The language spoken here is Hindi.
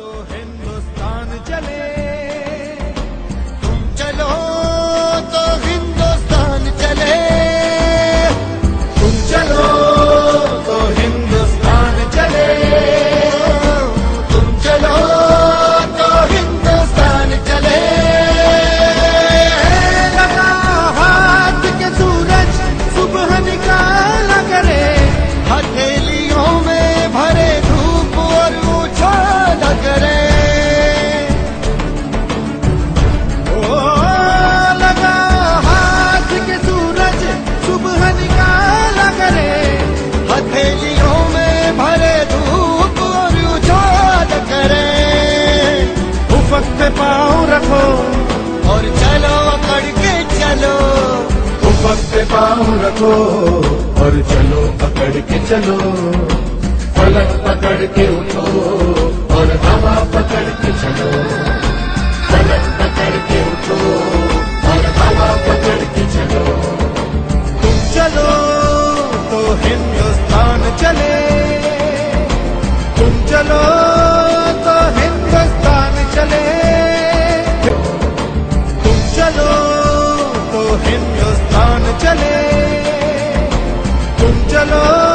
तो हिंदुस्तान रखो और चलो अकड़ के चलो। उफक पे पाँव रखो और चलो पकड़ के चलो। फलक पकड़ के उठो और हवा पकड़ के चलो। फलक पकड़ के उठो और हवा पकड़ के चलो। तुम चलो तो हिंदुस्तान चले चलो। चलो